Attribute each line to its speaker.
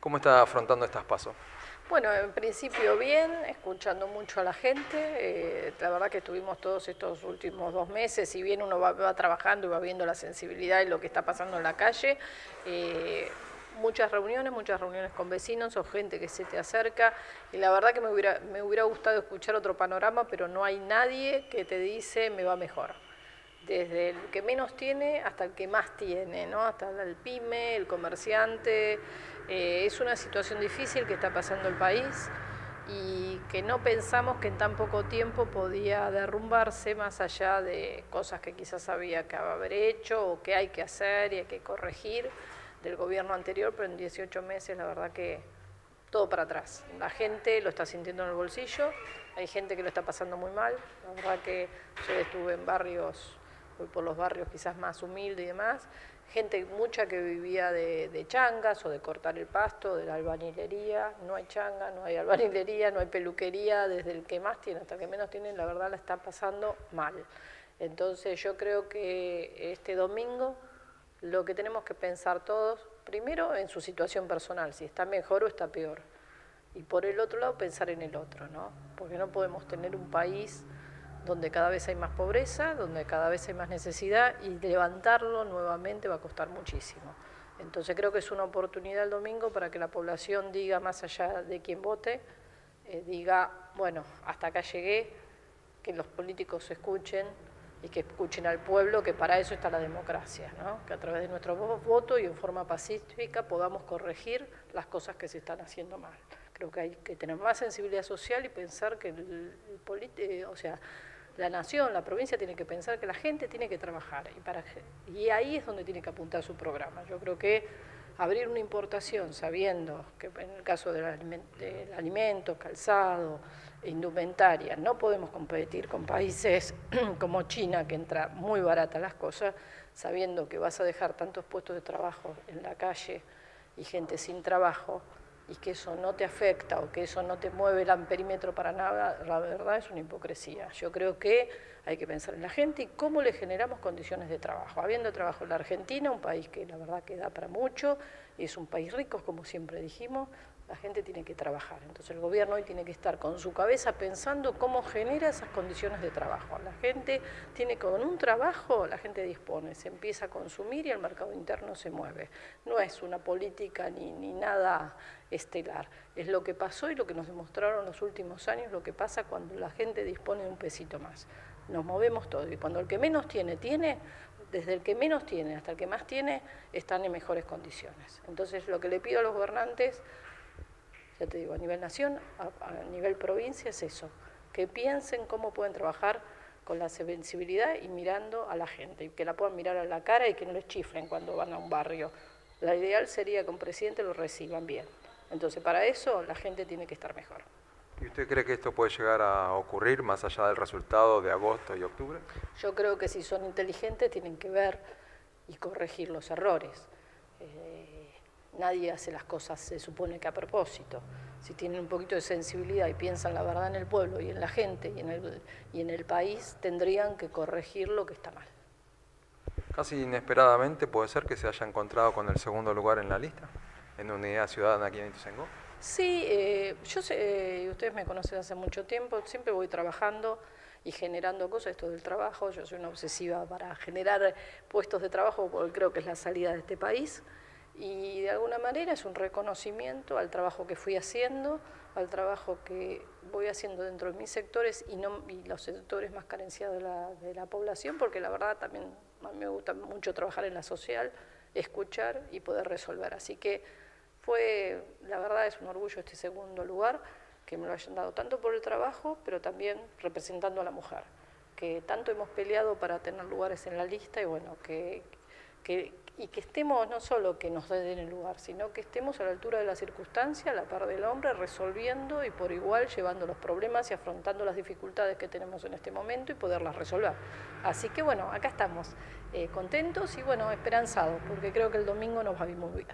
Speaker 1: ¿Cómo está afrontando estas pasos?
Speaker 2: Bueno, en principio bien, escuchando mucho a la gente. Eh, la verdad que estuvimos todos estos últimos dos meses, si bien uno va, trabajando y va viendo la sensibilidad y lo que está pasando en la calle, eh, muchas reuniones, muchas reuniones con vecinos o gente que se te acerca. Y la verdad que me hubiera, me hubiera gustado escuchar otro panorama, pero no hay nadie que te dice me va mejor desde el que menos tiene hasta el que más tiene, ¿no? hasta el pyme, el comerciante. Eh, es una situación difícil que está pasando el país y que no pensamos que en tan poco tiempo podía derrumbarse más allá de cosas que quizás había que haber hecho o que hay que hacer y hay que corregir del gobierno anterior, pero en 18 meses la verdad que todo para atrás. La gente lo está sintiendo en el bolsillo, hay gente que lo está pasando muy mal, la verdad que yo estuve en barrios por los barrios quizás más humildes y demás, gente mucha que vivía de, changas o de cortar el pasto, de la albanilería, no hay changa, no hay albanilería, no hay peluquería, desde el que más tiene hasta el que menos tiene, la verdad la está pasando mal. Entonces yo creo que este domingo lo que tenemos que pensar todos, primero en su situación personal, si está mejor o está peor, y por el otro lado pensar en el otro, ¿no? Porque no podemos tener un país donde cada vez hay más pobreza, donde cada vez hay más necesidad y levantarlo nuevamente va a costar muchísimo. Entonces creo que es una oportunidad el domingo para que la población diga, más allá de quien vote, eh, diga, bueno, hasta acá llegué, que los políticos escuchen y que escuchen al pueblo, que para eso está la democracia, ¿no? que a través de nuestros votos y en forma pacífica podamos corregir las cosas que se están haciendo mal. Creo que hay que tener más sensibilidad social y pensar que el, el o sea, la nación, la provincia tiene que pensar que la gente tiene que trabajar y, para, ahí es donde tiene que apuntar su programa. Yo creo que abrir una importación sabiendo que en el caso del, alimento, calzado, indumentaria, no podemos competir con países como China, que entra muy barata las cosas, sabiendo que vas a dejar tantos puestos de trabajo en la calle y gente sin trabajo, y que eso no te afecta o que eso no te mueve el amperímetro para nada, la verdad es una hipocresía. Yo creo que hay que pensar en la gente y cómo le generamos condiciones de trabajo. Habiendo trabajo en la Argentina, un país que la verdad que da para mucho, y es un país rico, como siempre dijimos, la gente tiene que trabajar. Entonces el gobierno hoy tiene que estar con su cabeza pensando cómo genera esas condiciones de trabajo. La gente tiene con un trabajo, la gente dispone, se empieza a consumir y el mercado interno se mueve. No es una política ni, ni nada estelar. Es lo que pasó y lo que nos demostraron los últimos años, lo que pasa cuando la gente dispone de un pesito más. Nos movemos todo y cuando el que menos tiene, tiene, desde el que menos tiene hasta el que más tiene, están en mejores condiciones. Entonces lo que le pido a los gobernantes ya te digo, a nivel nación, a, nivel provincia es eso, que piensen cómo pueden trabajar con la sensibilidad y mirando a la gente, y que la puedan mirar a la cara y que no les chiflen cuando van a un barrio. La ideal sería que un presidente lo reciban bien. Entonces, para eso la gente tiene que estar mejor.
Speaker 1: ¿Y usted cree que esto puede llegar a ocurrir más allá del resultado de agosto y octubre?
Speaker 2: Yo creo que si son inteligentes tienen que ver y corregir los errores. Eh, nadie hace las cosas, se supone que a propósito. Si tienen un poquito de sensibilidad y piensan la verdad en el pueblo y en la gente y en el, y en el país, tendrían que corregir lo que está mal.
Speaker 1: Casi inesperadamente puede ser que se haya encontrado con el segundo lugar en la lista, en Unidad Ciudadana aquí en Ituzaingó.
Speaker 2: Sí, eh, yo sé, eh, ustedes me conocen hace mucho tiempo, siempre voy trabajando y generando cosas, esto del trabajo, yo soy una obsesiva para generar puestos de trabajo porque creo que es la salida de este país y de alguna manera es un reconocimiento al trabajo que fui haciendo, al trabajo que voy haciendo dentro de mis sectores y, no, y los sectores más carenciados de la, de la población, porque la verdad también a mí me gusta mucho trabajar en la social, escuchar y poder resolver. Así que fue, la verdad es un orgullo este segundo lugar, que me lo hayan dado tanto por el trabajo, pero también representando a la mujer, que tanto hemos peleado para tener lugares en la lista y bueno, que, que, y que estemos no solo que nos den el lugar, sino que estemos a la altura de la circunstancia, a la par del hombre, resolviendo y por igual llevando los problemas y afrontando las dificultades que tenemos en este momento y poderlas resolver. Así que bueno, acá estamos eh, contentos y bueno, esperanzados, porque creo que el domingo nos va a ir muy bien.